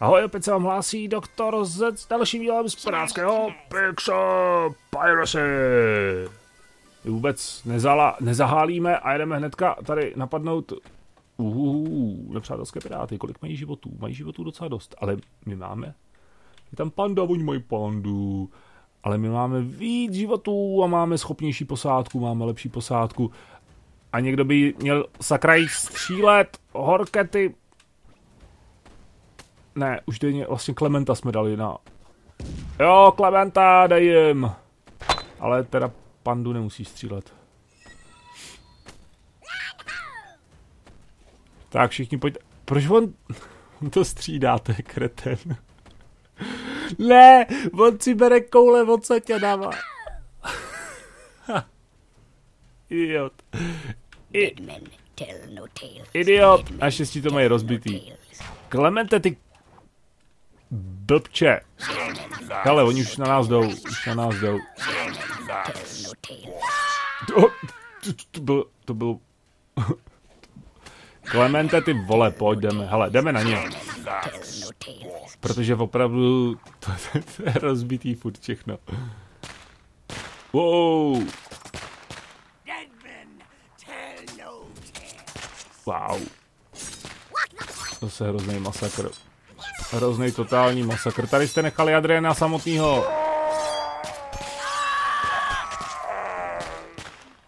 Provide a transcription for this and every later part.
Ahoj, opět se vám hlásí doktor Z s dalším dílem z pirátského Pixel Piracy. Vůbec nezala, nezahálíme a jedeme hnedka tady napadnout uhuhu, nepřátelské piráty. Kolik mají životů? Mají životů docela dost, ale my máme. Je tam panda, oni mají pandu. Ale my máme víc životů a máme schopnější posádku, máme lepší posádku. A někdo by měl sakraj střílet horkety ne, už denně, vlastně Klementa jsme dali na... Jo, Klementa, dej jim! Ale teda pandu nemusí střílet. Tak všichni pojďte... Proč on... to střídáte, kreten? ne, on si bere koule, on co tě dává. Idiot. I... Idiot. Naštěstí to mají rozbitý. Klemente, ty Blbče. Ale oni už na nás jdou, už na nás jdou. To, to, to byl, to byl... Klemente, ty vole, pojď, jdeme. Hele, jdeme na ně. Protože opravdu to, to, to je rozbitý furt všechno. Wow. Wow. To se hrozný masakr. Hrozný totální masakr. Tady jste nechali Adriana samotného.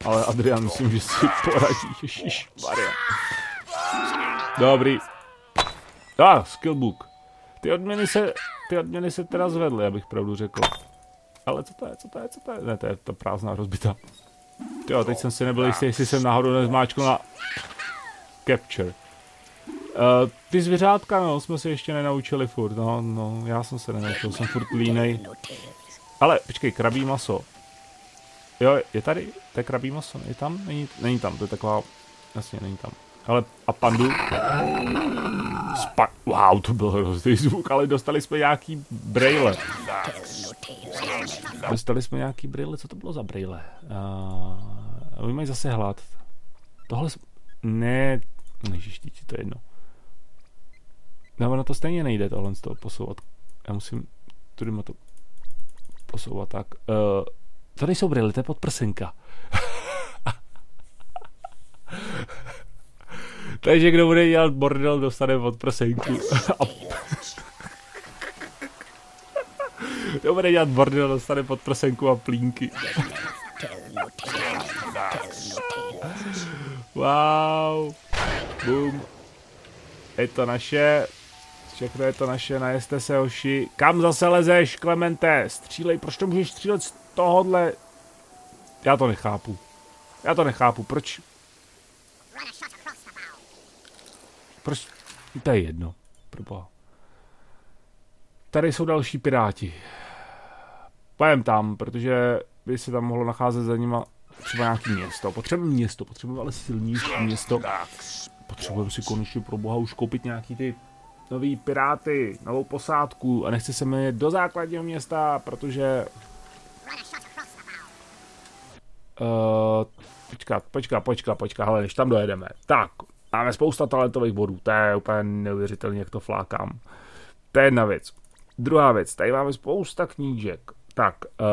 Ale Adrian, myslím, že si poradí. Ježíš, Maria. Dobrý. Ah, skillbook. Ty odměny se, ty odměny se teda zvedly, abych pravdu řekl. Ale co to je, co to je, co to je? Ne, to je to prázdná rozbita. Jo, teď jsem si nebyl jistý, jestli jsem náhodou nezmáčkl na capture. Uh, ty zvěřátka, no, jsme se ještě nenaučili furt, no, no, já jsem se nenaučil, jsem furt línej. Ale, počkej, krabí maso. Jo, je tady, to je krabí maso, je tam? Není, není tam, to je taková, jasně, není tam. Ale, a pandu? Spa wow, to byl hrozný zvuk, ale dostali jsme nějaký braille. Dostali jsme nějaký braille, co to bylo za braille? Uh, oni mají zase hlad. Tohle, ne, ježiš, to je jedno. No, ono to stejně nejde tohle z toho posouvat. Já musím tudy to posouvat tak. Uh, to nejsou brýle, to je podprsenka. Takže kdo bude dělat bordel, dostane podprsenku. kdo bude dělat bordel, dostane podprsenku a plínky. wow. Boom. Je to naše. Všechno je to naše, najeste se hoši. Kam zase lezeš, Klemente? Střílej, proč to můžeš střílet z tohohle? Já to nechápu. Já to nechápu, proč? Proč? To je jedno, proboha. Tady jsou další piráti. Pojem tam, protože by se tam mohlo nacházet za nima třeba nějaký město. Potřebujeme město, potřebujeme ale silnější město. Potřebujeme si konečně pro boha už koupit nějaký ty nový piráty, novou posádku a nechci se mi do základního města, protože... Uh, počkat, počkat, počkat, počkat, hele, než tam dojedeme. Tak, máme spousta talentových bodů, to je úplně neuvěřitelné, jak to flákám. To je jedna věc. Druhá věc, tady máme spousta knížek. Tak, uh,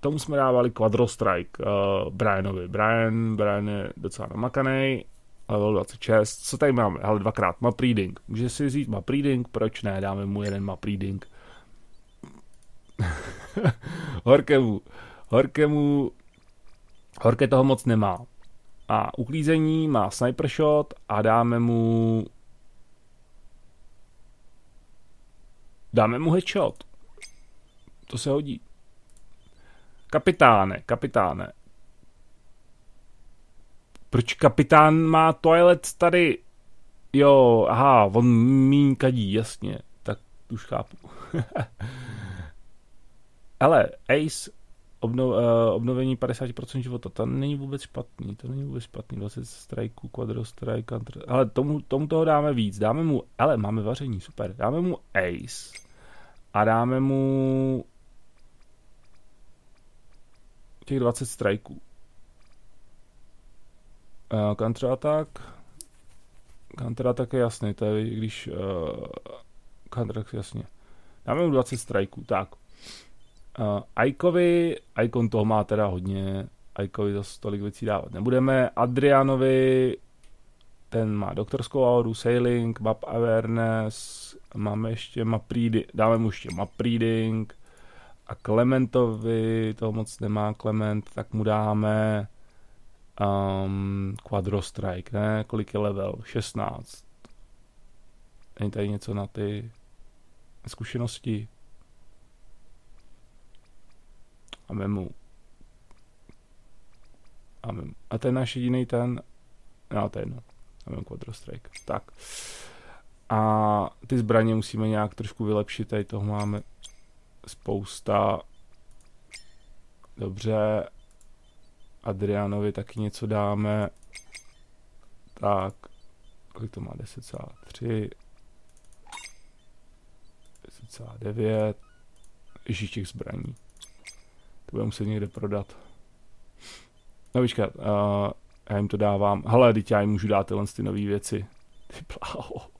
tomu jsme dávali Quadro Strike uh, Brianovi. Brian, Brian je docela namakaný, level 26. Co tady máme? Ale dvakrát map reading. Může si říct map reading, proč ne? Dáme mu jeden map reading. Horkemu. Horkemu. Horke toho moc nemá. A uklízení má sniper shot a dáme mu dáme mu headshot. To se hodí. Kapitáne, kapitáne. Proč kapitán má toilet tady? Jo, aha, on míň kadí, jasně. Tak už chápu. Ale Ace obnov, uh, obnovení 50% života, to není vůbec špatný, to není vůbec špatný, 20 strajků, quadro strike, counter, ale tomu, tomu toho dáme víc, dáme mu, ale máme vaření, super, dáme mu Ace a dáme mu těch 20 strajků. Uh, counter attack. Counter attack je jasný, to je když uh, Counter, jasně. Dáme mu 20 strajků, tak. Uh, Aikovi, Aikon toho má teda hodně, Aikovi zase tolik věcí dávat nebudeme. Adrianovi, ten má doktorskou auru, sailing, map awareness, máme ještě map reading, dáme mu ještě map reading, a Clementovi, toho moc nemá Clement, tak mu dáme um, Quadro Strike, ne? Kolik je level? 16. Není tady něco na ty zkušenosti? A memu. A, memu. a ten náš jediný ten, no to je jedno. A memu Quadro Strike. Tak. A ty zbraně musíme nějak trošku vylepšit, tady toho máme spousta. Dobře. Adrianovi taky něco dáme. Tak. Kolik to má? 10,3. 10,9. Ježíš těch zbraní. To budeme muset někde prodat. No počkat, uh, já jim to dávám. Hele, teď já jim můžu dát tyhle ty nové věci. Ty pláho.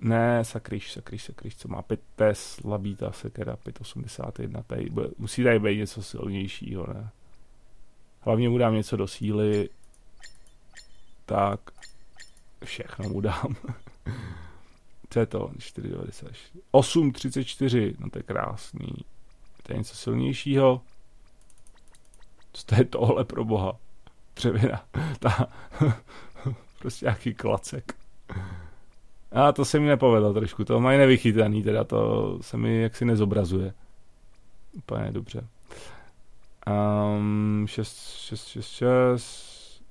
Ne, sakryš, sakryš, sakryš, co má 5, to je slabý ta sekera, 581, tady, musí tady být něco silnějšího, ne? Hlavně mu dám něco do síly, tak, všechno mu dám. Co je to? 4,94. 8,34, no to je krásný. To je něco silnějšího. Co to je tohle pro boha? Třevina. Ta, prostě nějaký klacek. A to se mi nepovedlo trošku, to mají nevychytaný, teda to se mi jaksi nezobrazuje. Úplně dobře. Um, 6, 6, 6, 6.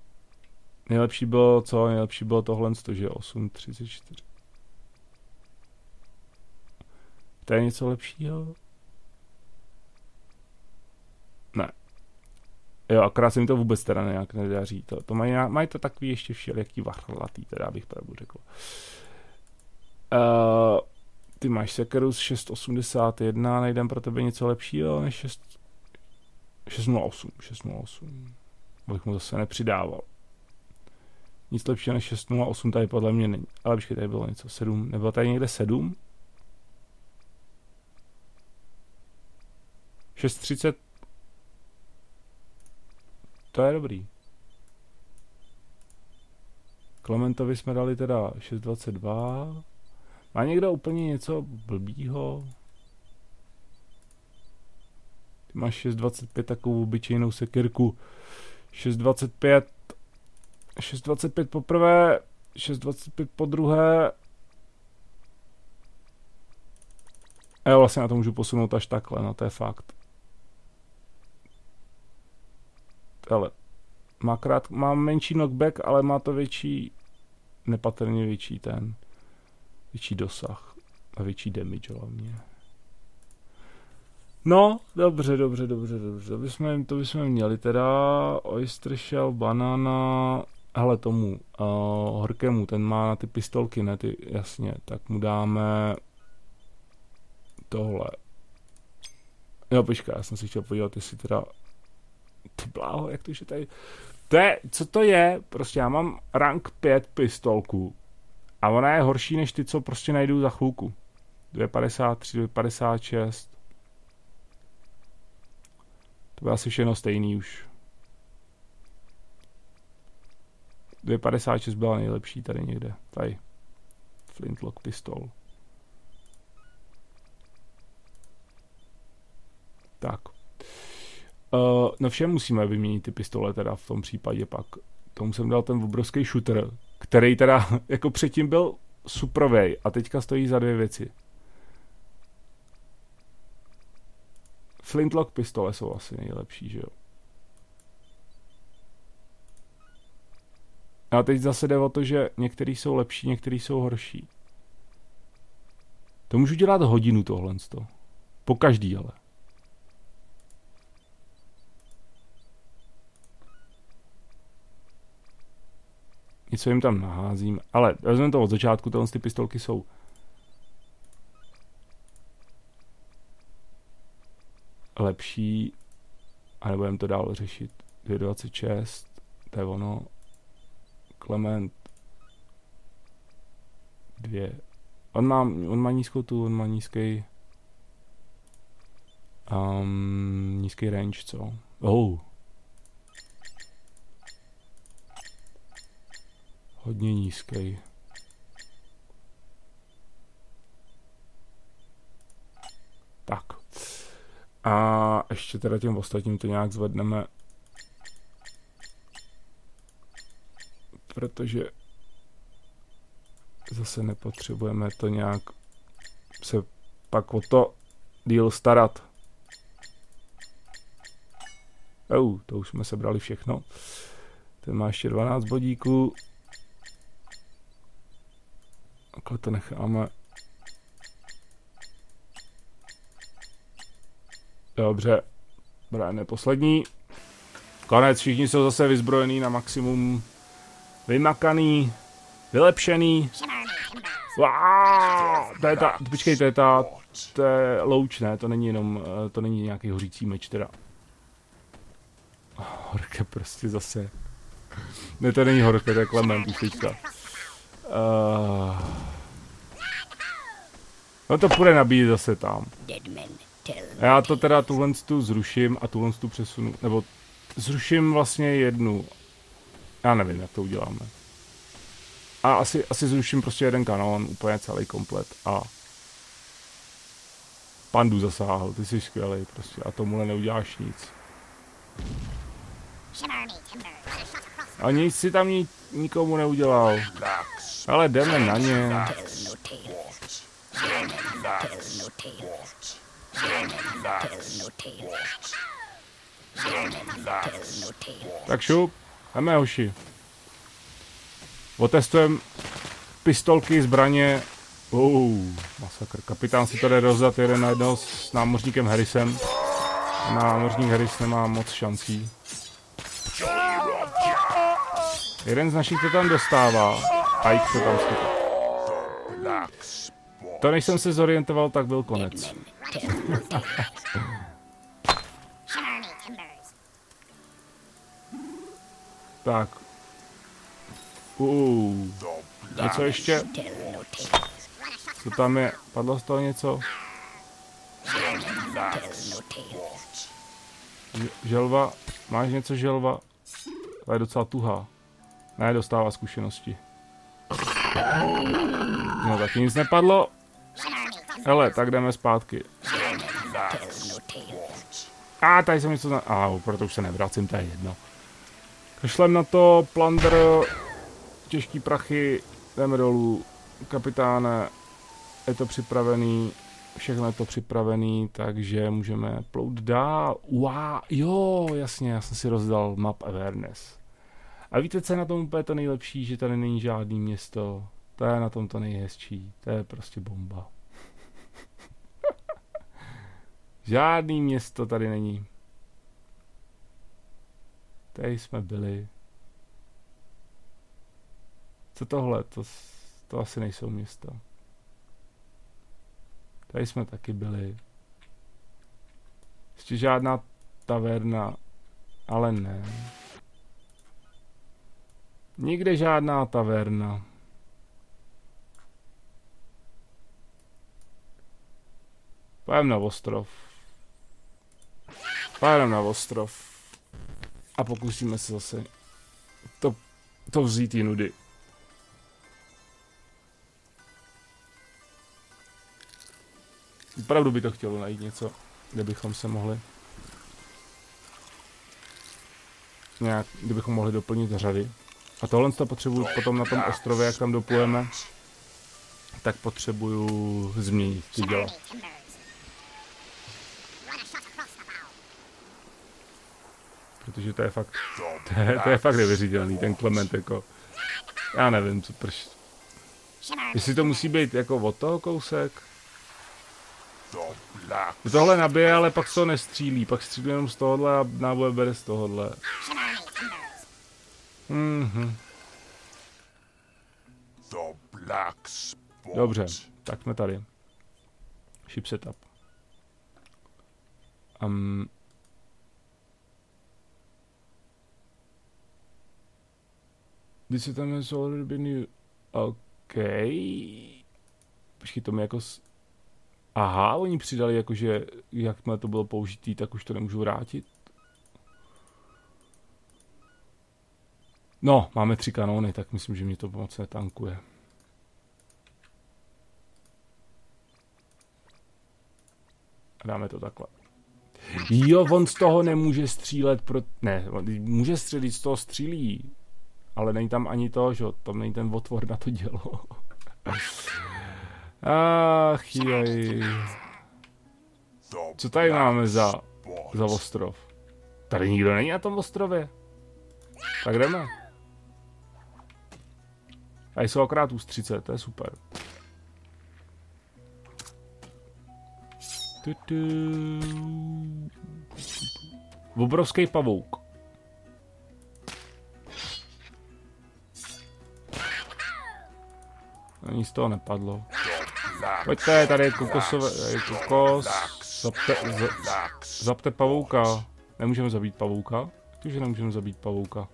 Nejlepší bylo co? Nejlepší bylo tohle, že 8, 34. To je něco lepšího? Ne. Jo, akorát se mi to vůbec teda nějak nedaří. To, to mají, mají to takový ještě všelijaký vachlatý, teda bych pravdu řekl. Uh, ty máš Sekerus 681, najdem pro tebe něco lepšího než 6, 608, 608. Bych mu zase nepřidával. Nic lepšího než 608 tady podle mě není. Ale počkej, tady bylo něco 7, nebylo tady někde 7? 630 to je dobrý. Klementovi jsme dali teda 622. Má někdo úplně něco blbýho? Ty máš 6.25 takovou obyčejnou sekirku. 6.25 6.25 poprvé, 6.25 po druhé. A já vlastně na to můžu posunout až takhle, no to je fakt. Ale má, krát, má menší knockback, ale má to větší, nepatrně větší ten větší dosah a větší damage hlavně. No, dobře, dobře, dobře, dobře. To bychom, to bychom měli teda Oyster Shell, banana, hele tomu, uh, horkému, ten má na ty pistolky, ne ty, jasně, tak mu dáme tohle. Jo, počkej, já jsem si chtěl podívat, jestli teda, ty bláho, jak to, že tady, to je, co to je, prostě já mám rank 5 pistolku, a ona je horší než ty, co prostě najdu za chvilku. 2,53, 2,56. To bude asi všechno stejný už. 2,56 byla nejlepší tady někde. Tady. Flintlock pistol. Tak. Uh, no všem musíme vyměnit ty pistole teda v tom případě pak. Tomu jsem dal ten obrovský shooter, který teda jako předtím byl suprovej a teďka stojí za dvě věci. Flintlock pistole jsou asi nejlepší, že jo? A teď zase jde o to, že některý jsou lepší, některý jsou horší. To můžu dělat hodinu tohle. Po každý ale. něco jim tam naházím, ale vezmeme to od začátku, tyhle ty pistolky jsou lepší a nebudeme to dál řešit. 2.26, to je ono. Clement 2, On má, on má nízkou tu, on má nízký um, nízký range, co? Oh. Hodně nízký. Tak. A ještě teda těm ostatním to nějak zvedneme. Protože zase nepotřebujeme to nějak se pak o to díl starat. Oh, to už jsme sebrali všechno. Ten má ještě 12 bodíků. Takhle to necháme. Dobře. Brian je poslední. Konec, všichni jsou zase vyzbrojení na maximum. Vymakaný, vylepšený. Wow, to je ta, počkej, to je ta, to je louč, ne, to není jenom, eh, to není nějaký hořící meč teda. Horka prostě zase. Ne, to není horka, to je Klement už teďka. Uh, no to půjde nabíjet zase tam. Já to teda tuhle tu zruším a tuhle tu přesunu, nebo zruším vlastně jednu. Já nevím, jak to uděláme. A asi, asi zruším prostě jeden kanon, úplně celý komplet a Pandu zasáhl, ty jsi skvělý prostě a tomuhle neuděláš nic. A nic si tam ni, nikomu neudělal. Ale jdeme na ně. Tak šup, jdeme hoši. Otestujeme pistolky, zbraně. Uh, masakr. Kapitán si jde rozdat jeden na jedno s námořníkem Harrisem. Námořník Harris nemá moc šancí. Jeden z našich to tam dostává. Ike to tam skytá. To než jsem se zorientoval, tak byl konec. Tak. Uh, něco ještě? Co tam je? Padlo z toho něco? Želva? Máš něco želva? To je docela tuhá. Ne, dostává zkušenosti. No taky nic nepadlo. Hele, tak jdeme zpátky. A tady jsem něco... A, proto už se nevracím, to je jedno. Kašlem na to, plunder, těžký prachy, jdeme dolů. Kapitáne, je to připravený, všechno je to připravený, takže můžeme plout dál. Wow, jo, jasně, já jsem si rozdal map awareness. A víte, co je na tom úplně to nejlepší, že tady není žádný město. To je na tom to nejhezčí. To je prostě bomba. Žádný město tady není. Tady jsme byli. Co tohle? To, to asi nejsou města. Tady jsme taky byli. Ještě žádná taverna, ale ne. Nikde žádná taverna. Pojem na ostrov. Pojem na ostrov. A pokusíme se zase to, to vzít jinudy. Opravdu by to chtělo najít něco, kde bychom se mohli nějak, kdybychom mohli doplnit řady. A tohle to potřebuju potom na tom ostrově, jak tam doplujeme, tak potřebuju změnit ty děla. Protože to je fakt, to je, to je fakt nevěřitelný, ten Klement jako, já nevím, co proč, jestli to musí být jako od toho kousek, Tohle nabije, ale pak to nestřílí, pak střílí jenom z tohohle a náboje bere z tohohle. Mhm. Dobře, tak jsme tady. Ship setup. Um, Already been used. Okay. Počkej, to mi jako... S... Aha, oni přidali jakože, jakmile to bylo použitý, tak už to nemůžu vrátit. No, máme tři kanóny, tak myslím, že mě to moc netankuje. Dáme to takhle. Jo, on z toho nemůže střílet, pro... ne, může střílit, z toho střílí, ale není tam ani to, že tam není ten otvor na to dělo. Ach, jej. Co tady máme za, za ostrov? Tady nikdo není na tom ostrově. Tak jdeme. Tady jsou akorát ústřice, to je super. Obrovský pavouk. Ani z toho nepadlo. Pojďte, tady je kokosové, je kokos. Zapte, za, zapte pavouka. Nemůžeme zabít pavouka? Takže nemůžeme zabít pavouka.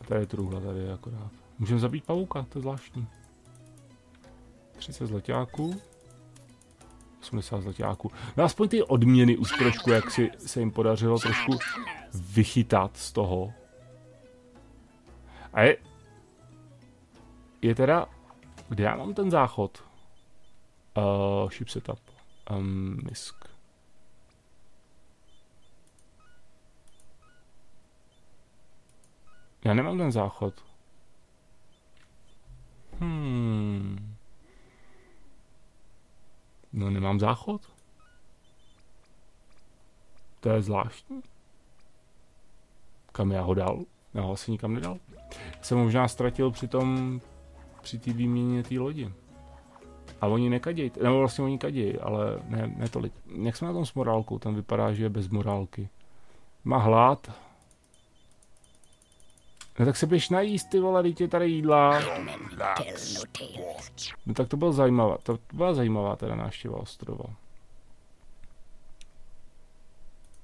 A tady je truhla, tady je akorát. Můžeme zabít pavouka, to je zvláštní. 30 zlaťáků. 80 zlaťáků. No aspoň ty odměny už trošku, jak si se jim podařilo trošku vychytat z toho. A je, je teda, kde já mám ten záchod? Uh, ship setup. Um, misk. Já nemám ten záchod. Hmm. No nemám záchod. To je zvláštní. Kam já ho dal? Já ho asi nikam nedal. Jsem možná ztratil při tom, při té výměně té lodi. A oni nekadějí, nebo vlastně oni kadějí, ale ne, ne tolik. Jak jsme na tom s morálkou? Ten vypadá, že je bez morálky. Má hlad. No tak se běž najíst, ty vole, je tady jídla. No tak to bylo zajímavá, to byla zajímavá teda návštěva ostrova.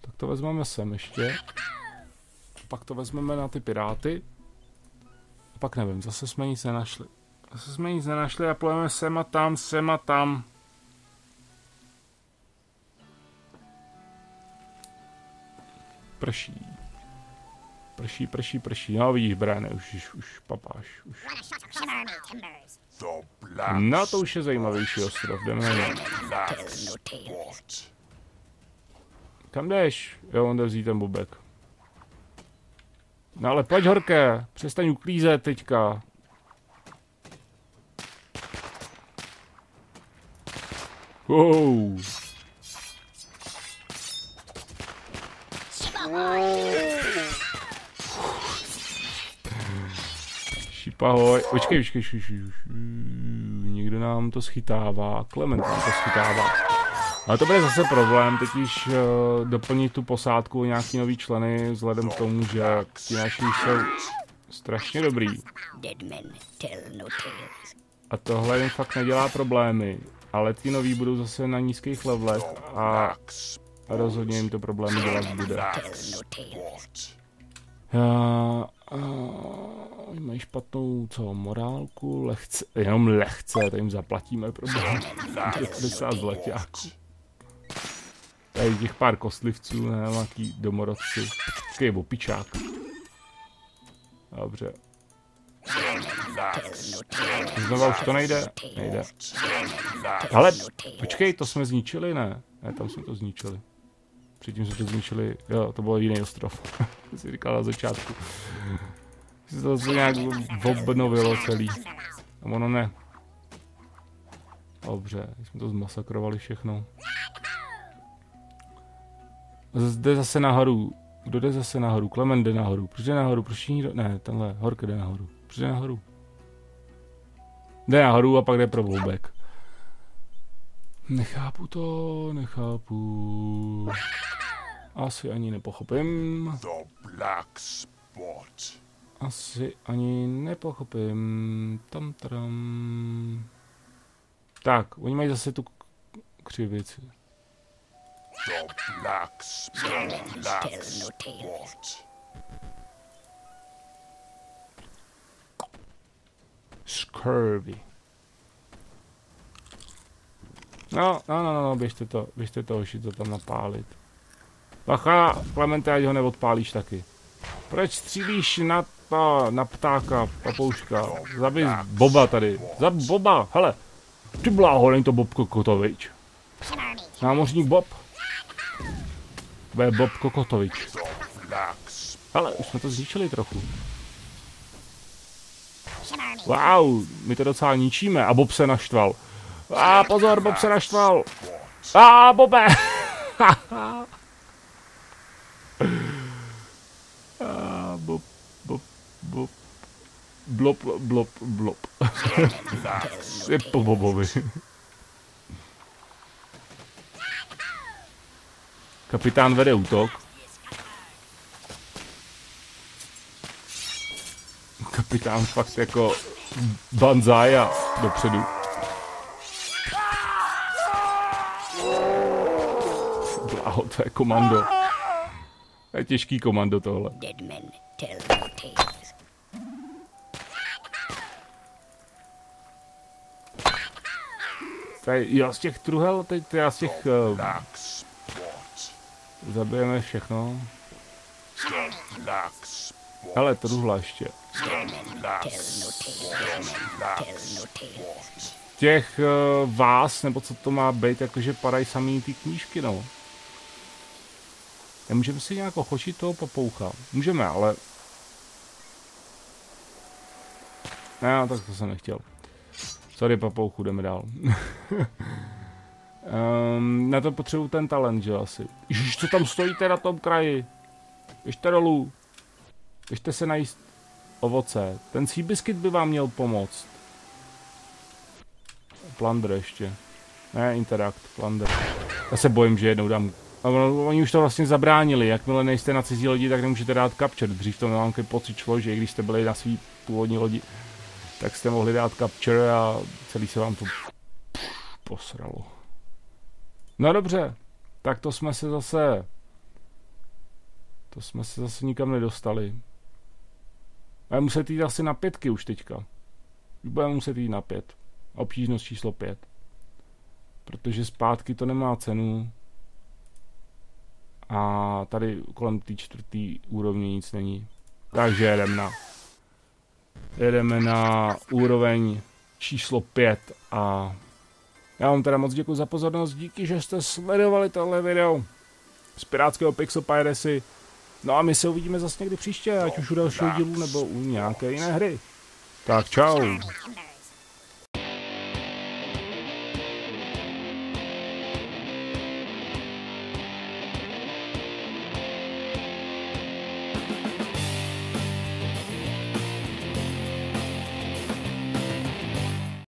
Tak to vezmeme sem ještě. Pak to vezmeme na ty piráty. A pak nevím, zase jsme nic nenašli. Zase jsme nic nenašli a plujeme sem a tam, sem a tam. Prší. Prší, prší, prší. No vidíš, Bráne, už, už, už papáš. Už. No to už je zajímavější ostrov, jdeme na. Kam jdeš? Jo, on jde vzít ten bobek. No ale pojď horké, přestaň uklízet teďka. Wow. Ahoj. Počkej, počkej. Někdo nám to schytává. Klement nám to schytává. Ale to bude zase problém, teď již uh, doplnit tu posádku o nějaký nový členy, vzhledem k tomu, že ti naši jsou strašně dobrý. A tohle jim fakt nedělá problémy, ale ty noví budou zase na nízkých levelech a, rozhodně jim to problémy dělat bude. Já, uh, mají špatnou, co, morálku, lehce, jenom lehce, to jim zaplatíme problém. 50 zlaťáků. Tady těch pár kostlivců, nějaký domorodci. Takový opičák. Dobře. Znova už to nejde? Nejde. Ale počkej, to jsme zničili, ne? Ne, tam jsme to zničili. Předtím jsme to zničili, jo, to byl jiný ostrov. si říkal na začátku. Si to zase nějak obnovilo celý. A ono ne. Dobře, jsme to zmasakrovali všechno. Zde zase nahoru. Kdo jde zase nahoru? Klement jde nahoru. Proč jde nahoru? Proč nikdo... Ne, tenhle, Hork jde nahoru. Proč jde nahoru? Jde nahoru a pak jde pro voubek. Nechápu to, nechápu. Asi ani nepochopím. The black spot. Asi ani nepochopím. Tam tam. Tak, oni mají zase tu křivici. The black spot. Black spot. Scurvy. No, no, no, no, běžte to, běžte to, hoši, to tam napálit. Bacha, Klemente, ať ho neodpálíš taky. Proč střílíš na, to, na ptáka, papouška? Zabij Boba tady. Zab Boba, hele. Ty bláho, není to Bob Kokotovič. Námořník Bob. To je Bob Kokotovič. Ale už jsme to zničili trochu. Wow, my to docela ničíme a Bob se naštval. A pozor, Bob se naštval. A Bobe! A Bob, Bob, Bob. Blob, blob, blob. Je po Bobovi. Kapitán vede útok. Kapitán fakt jako banzai a dopředu. Bláho, to je komando. To je těžký komando tohle. Tady, jo, z těch truhel, teď já z těch... Uh, zabijeme všechno. Ale truhla ještě. Těch uh, vás, nebo co to má být, jakože padají samý ty knížky, no. Nemůžeme si nějak ochočit toho papoucha. Můžeme, ale... Ne, tak to jsem nechtěl. Sorry, papouchu, jdeme dál. um, na to potřebuju ten talent, že asi. Ježiš, co tam stojíte na tom kraji? Běžte dolů. Běžte se najíst ovoce. Ten Seabiscuit by vám měl pomoct. Plunder ještě. Ne, Interact, Plunder. Já se bojím, že jednou dám... Oni už to vlastně zabránili, jakmile nejste na cizí lodi, tak nemůžete dát capture. Dřív to mám pocit šlo, že i když jste byli na svý původní lodi, tak jste mohli dát capture a celý se vám to posralo. No dobře, tak to jsme se zase... To jsme se zase nikam nedostali. Ale muset jít asi na pětky už teďka. Už budeme muset jít na pět. Obtížnost číslo pět. Protože zpátky to nemá cenu. A tady kolem té čtvrté úrovně nic není. Takže jedeme na jedeme na úroveň číslo 5 a já vám teda moc děkuji za pozornost, díky, že jste sledovali tohle video z Pirátského Pixel Piracy. No a my se uvidíme zase někdy příště, ať už u dalšího dílu nebo u nějaké jiné hry. Tak čau.